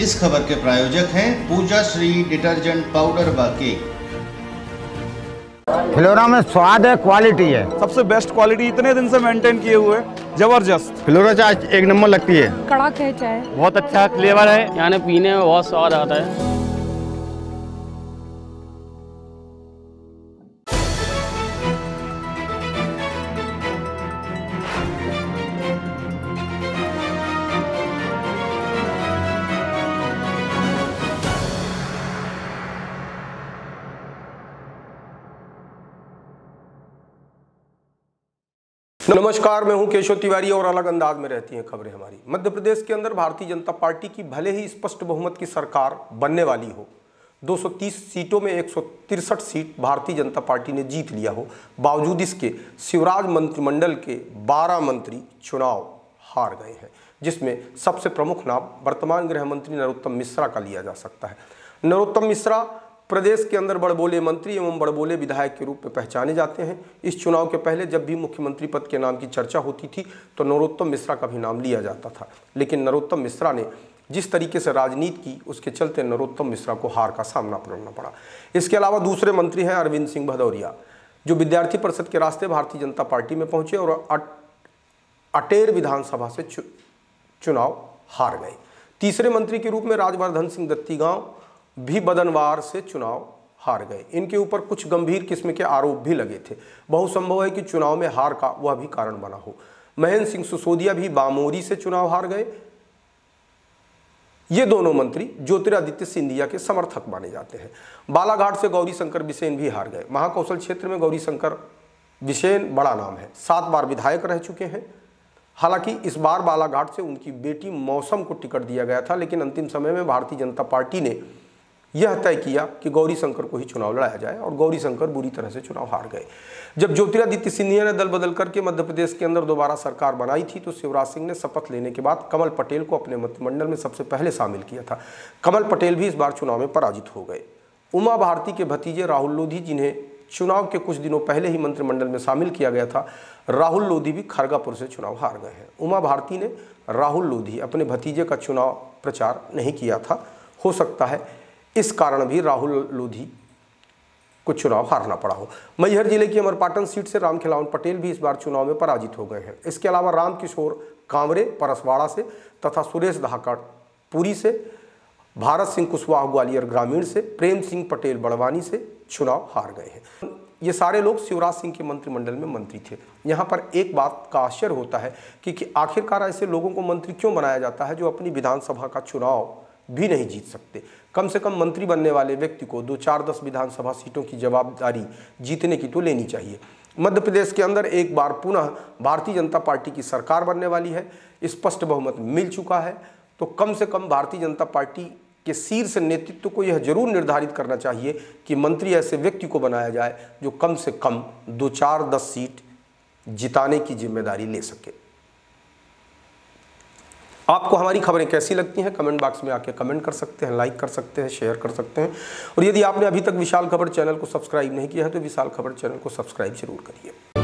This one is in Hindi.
इस खबर के प्रायोजक हैं पूजा श्री डिटर्जेंट पाउडर व केक। फ्लोरा में स्वाद है क्वालिटी है। सबसे बेस्ट क्वालिटी इतने दिन से मेंटेन किए हुए ज़बरदस्त। फ्लोरा चाय एक नंबर लगती है। कड़क है चाय। बहुत अच्छा फ्लेवर है यानी पीने में बहुत स्वाद आता है। नमस्कार, मैं हूँ केशव तिवारी और अलग अंदाज में रहती हैं खबरें हमारी। मध्य प्रदेश के अंदर भारतीय जनता पार्टी की भले ही स्पष्ट बहुमत की सरकार बनने वाली हो 230 सीटों में एक सीट भारतीय जनता पार्टी ने जीत लिया हो, बावजूद इसके शिवराज मंत्रिमंडल के 12 मंत्री चुनाव हार गए हैं, जिसमें सबसे प्रमुख नाम वर्तमान गृह मंत्री नरोत्तम मिश्रा का लिया जा सकता है। नरोत्तम मिश्रा प्रदेश के अंदर बड़बोले मंत्री एवं बड़बोले विधायक के रूप में पहचाने जाते हैं। इस चुनाव के पहले जब भी मुख्यमंत्री पद के नाम की चर्चा होती थी तो नरोत्तम मिश्रा का भी नाम लिया जाता था। लेकिन नरोत्तम मिश्रा ने जिस तरीके से राजनीति की, उसके चलते नरोत्तम मिश्रा को हार का सामना करना पड़ा। इसके अलावा दूसरे मंत्री हैं अरविंद सिंह भदौरिया, जो विद्यार्थी परिषद के रास्ते भारतीय जनता पार्टी में पहुँचे और अटेर विधानसभा से चुनाव हार गए। तीसरे मंत्री के रूप में राजवर्धन सिंह दत्ती गाँव भी बदनवार से चुनाव हार गए। इनके ऊपर कुछ गंभीर किस्म के आरोप भी लगे थे। बहुत संभव है कि चुनाव में हार का वह भी कारण बना हो। महेंद्र सिंह सिसोदिया भी बामोरी से चुनाव हार गए। ये दोनों मंत्री ज्योतिरादित्य सिंधिया के समर्थक माने जाते हैं। बालाघाट से गौरी शंकर बिसेन भी हार गए। महाकौशल क्षेत्र में गौरी शंकर बिसेन बड़ा नाम है। सात बार विधायक रह चुके हैं। हालाँकि इस बार बालाघाट से उनकी बेटी मौसम को टिकट दिया गया था, लेकिन अंतिम समय में भारतीय जनता पार्टी ने यह तय किया कि गौरी शंकर को ही चुनाव लड़ाया जाए और गौरी शंकर बुरी तरह से चुनाव हार गए। जब ज्योतिरादित्य सिंधिया ने दल बदल करके मध्य प्रदेश के अंदर दोबारा सरकार बनाई थी तो शिवराज सिंह ने शपथ लेने के बाद कमल पटेल को अपने मंत्रिमंडल में सबसे पहले शामिल किया था। कमल पटेल भी इस बार चुनाव में पराजित हो गए। उमा भारती के भतीजे राहुल लोधी जिन्हें चुनाव के कुछ दिनों पहले ही मंत्रिमंडल में शामिल किया गया था, राहुल लोधी भी खरगापुर से चुनाव हार गए हैं। उमा भारती ने राहुल लोधी अपने भतीजे का चुनाव प्रचार नहीं किया था। हो सकता है इस कारण भी राहुल लोधी को चुनाव हारना पड़ा हो। मैहर ज़िले की अमरपाटन सीट से राम खिलावन पटेल भी इस बार चुनाव में पराजित हो गए हैं। इसके अलावा राम किशोर कांवरे परसवाड़ा से तथा सुरेश धाकड़ पुरी से भारत सिंह कुशवाहा ग्वालियर ग्रामीण से प्रेम सिंह पटेल बड़वानी से चुनाव हार गए हैं। ये सारे लोग शिवराज सिंह के मंत्रिमंडल में मंत्री थे। यहाँ पर एक बात का आश्चर्य होता है कि, कि आखिरकार ऐसे लोगों को मंत्री क्यों बनाया जाता है जो अपनी विधानसभा का चुनाव भी नहीं जीत सकते। कम से कम मंत्री बनने वाले व्यक्ति को दो चार दस विधानसभा सीटों की जवाबदारी जीतने की तो लेनी चाहिए। मध्य प्रदेश के अंदर एक बार पुनः भारतीय जनता पार्टी की सरकार बनने वाली है। स्पष्ट बहुमत मिल चुका है। तो कम से कम भारतीय जनता पार्टी के शीर्ष नेतृत्व को यह ज़रूर निर्धारित करना चाहिए कि मंत्री ऐसे व्यक्ति को बनाया जाए जो कम से कम दो चार दस सीट जिताने की ज़िम्मेदारी ले सके। आपको हमारी खबरें कैसी लगती हैं कमेंट बॉक्स में आके कमेंट कर सकते हैं लाइक कर सकते हैं शेयर कर सकते हैं। और यदि आपने अभी तक विशाल खबर चैनल को सब्सक्राइब नहीं किया है तो विशाल खबर चैनल को सब्सक्राइब ज़रूर करिए।